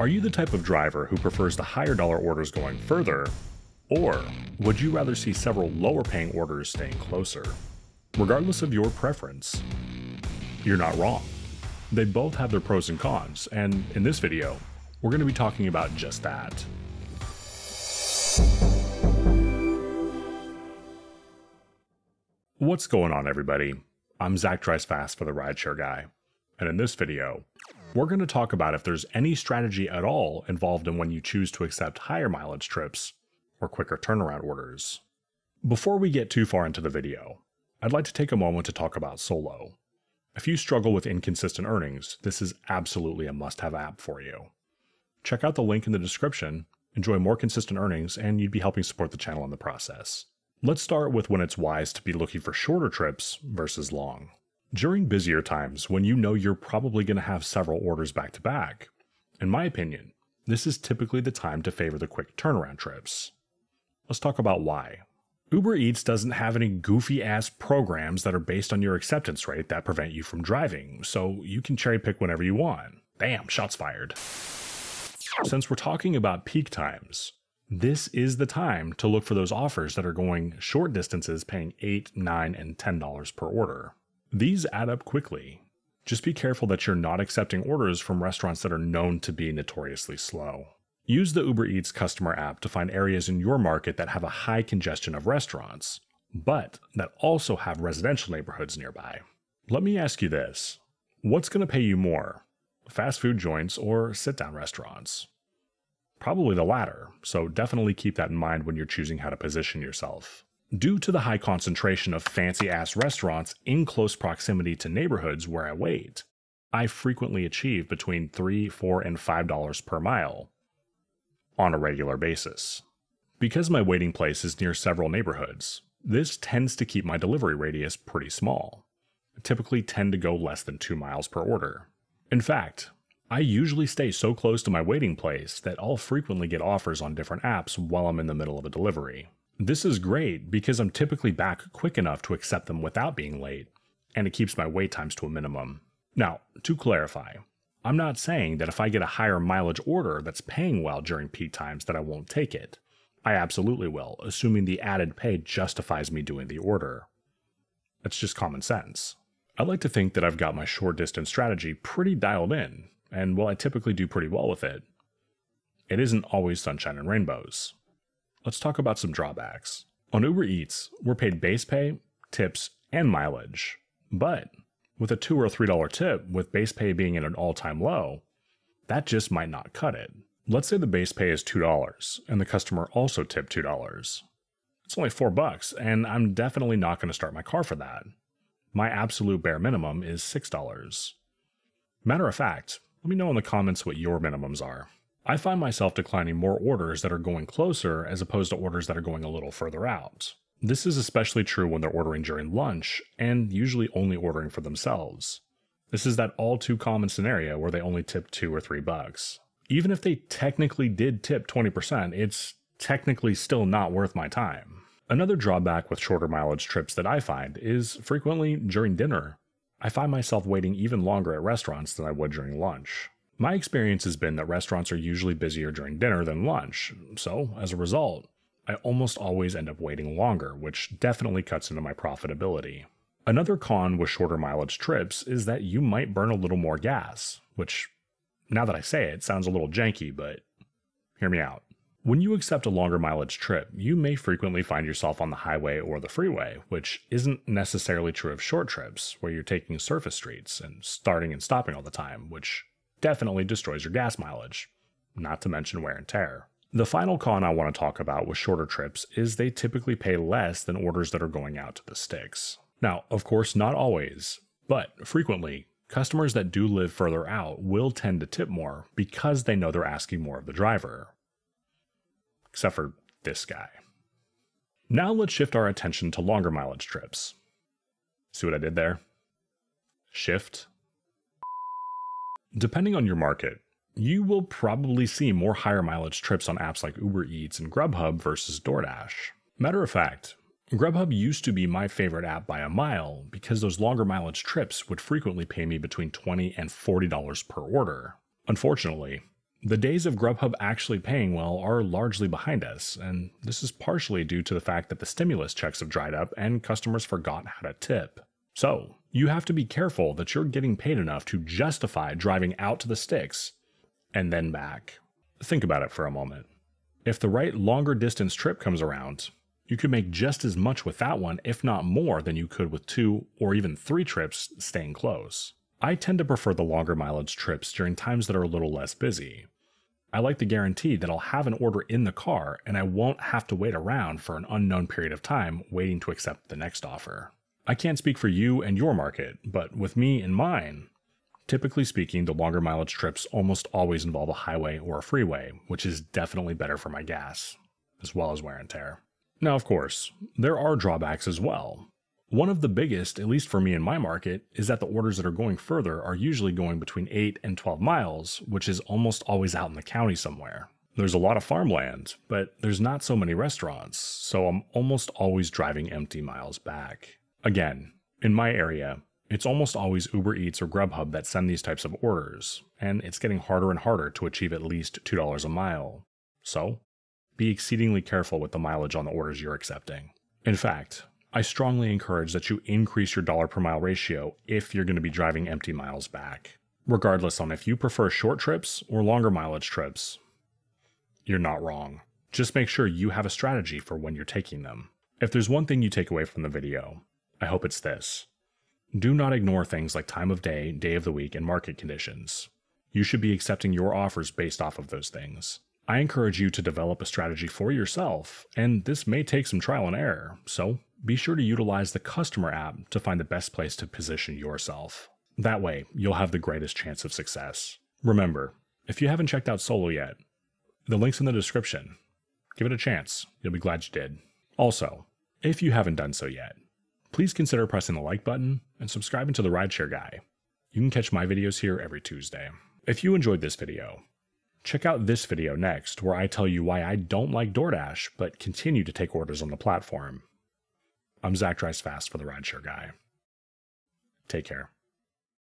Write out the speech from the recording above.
Are you the type of driver who prefers the higher dollar orders going further, or would you rather see several lower paying orders staying closer? Regardless of your preference, you're not wrong. They both have their pros and cons, and in this video, we're going to be talking about just that. What's going on, everybody? I'm Zach Drives Fast for the Rideshare Guy, and in this video, we're going to talk about if there's any strategy at all involved in when you choose to accept higher mileage trips or quicker turnaround orders. Before we get too far into the video, I'd like to take a moment to talk about Solo. If you struggle with inconsistent earnings, this is absolutely a must have app for you. Check out the link in the description, enjoy more consistent earnings, and you'd be helping support the channel in the process. Let's start with when it's wise to be looking for shorter trips versus long. During busier times, when you know you're probably going to have several orders back to back, in my opinion, this is typically the time to favor the quick turnaround trips. Let's talk about why. Uber Eats doesn't have any goofy ass programs that are based on your acceptance rate that prevent you from driving, so you can cherry pick whenever you want. Bam, shots fired. Since we're talking about peak times, this is the time to look for those offers that are going short distances paying 8, 9, and $10 per order. These add up quickly. Just be careful that you're not accepting orders from restaurants that are known to be notoriously slow. Use the Uber Eats customer app to find areas in your market that have a high congestion of restaurants, but that also have residential neighborhoods nearby. Let me ask you this what's going to pay you more, fast food joints or sit down restaurants? Probably the latter, so definitely keep that in mind when you're choosing how to position yourself. Due to the high concentration of fancy ass restaurants in close proximity to neighborhoods where I wait, I frequently achieve between 3, 4 and $5 per mile on a regular basis. Because my waiting place is near several neighborhoods, this tends to keep my delivery radius pretty small. I typically tend to go less than 2 miles per order. In fact, I usually stay so close to my waiting place that I'll frequently get offers on different apps while I'm in the middle of a delivery. This is great because I'm typically back quick enough to accept them without being late, and it keeps my wait times to a minimum. Now, to clarify, I'm not saying that if I get a higher mileage order that's paying well during peak times that I won't take it. I absolutely will, assuming the added pay justifies me doing the order. That's just common sense. I like to think that I've got my short distance strategy pretty dialed in, and while I typically do pretty well with it, it isn't always sunshine and rainbows let's talk about some drawbacks. On Uber Eats, we're paid base pay, tips, and mileage. But with a 2 or $3 tip, with base pay being at an all time low, that just might not cut it. Let's say the base pay is $2 and the customer also tipped $2. It's only 4 bucks, and I'm definitely not going to start my car for that. My absolute bare minimum is $6. Matter of fact, let me know in the comments what your minimums are. I find myself declining more orders that are going closer as opposed to orders that are going a little further out. This is especially true when they're ordering during lunch and usually only ordering for themselves. This is that all too common scenario where they only tip 2 or 3 bucks. Even if they technically did tip 20%, it's technically still not worth my time. Another drawback with shorter mileage trips that I find is frequently during dinner. I find myself waiting even longer at restaurants than I would during lunch. My experience has been that restaurants are usually busier during dinner than lunch, so as a result, I almost always end up waiting longer, which definitely cuts into my profitability. Another con with shorter mileage trips is that you might burn a little more gas, which, now that I say it, sounds a little janky, but hear me out. When you accept a longer mileage trip, you may frequently find yourself on the highway or the freeway, which isn't necessarily true of short trips, where you're taking surface streets and starting and stopping all the time, which definitely destroys your gas mileage, not to mention wear and tear. The final con I want to talk about with shorter trips is they typically pay less than orders that are going out to the sticks. Now, of course, not always, but frequently, customers that do live further out will tend to tip more because they know they're asking more of the driver. Except for this guy. Now let's shift our attention to longer mileage trips. See what I did there? Shift Depending on your market, you will probably see more higher mileage trips on apps like Uber Eats and Grubhub versus DoorDash. Matter of fact, Grubhub used to be my favorite app by a mile because those longer mileage trips would frequently pay me between 20 and $40 per order. Unfortunately, The days of Grubhub actually paying well are largely behind us, and this is partially due to the fact that the stimulus checks have dried up and customers forgot how to tip. So, you have to be careful that you're getting paid enough to justify driving out to the sticks and then back. Think about it for a moment. If the right longer distance trip comes around, you could make just as much with that one, if not more, than you could with two or even three trips staying close. I tend to prefer the longer mileage trips during times that are a little less busy. I like the guarantee that I'll have an order in the car and I won't have to wait around for an unknown period of time waiting to accept the next offer. I can't speak for you and your market, but with me and mine, typically speaking, the longer mileage trips almost always involve a highway or a freeway, which is definitely better for my gas, as well as wear and tear. Now, of course, there are drawbacks as well. One of the biggest, at least for me in my market, is that the orders that are going further are usually going between 8 and 12 miles, which is almost always out in the county somewhere. There's a lot of farmland, but there's not so many restaurants, so I'm almost always driving empty miles back. Again, in my area, it's almost always Uber Eats or Grubhub that send these types of orders, and it's getting harder and harder to achieve at least $2 a mile. So, be exceedingly careful with the mileage on the orders you're accepting. In fact, I strongly encourage that you increase your dollar per mile ratio if you're going to be driving empty miles back. Regardless on if you prefer short trips or longer mileage trips, you're not wrong. Just make sure you have a strategy for when you're taking them. If there's one thing you take away from the video, I hope it's this. Do not ignore things like time of day, day of the week, and market conditions. You should be accepting your offers based off of those things. I encourage you to develop a strategy for yourself, and this may take some trial and error, so be sure to utilize the customer app to find the best place to position yourself. That way, you'll have the greatest chance of success. Remember, if you haven't checked out Solo yet, the link's in the description. Give it a chance, you'll be glad you did. Also, if you haven't done so yet, please consider pressing the like button and subscribing to the Rideshare Guy. You can catch my videos here every Tuesday. If you enjoyed this video, Check out this video next, where I tell you why I don't like DoorDash, but continue to take orders on the platform. I'm Zach Drives Fast for the Rideshare Guy. Take care.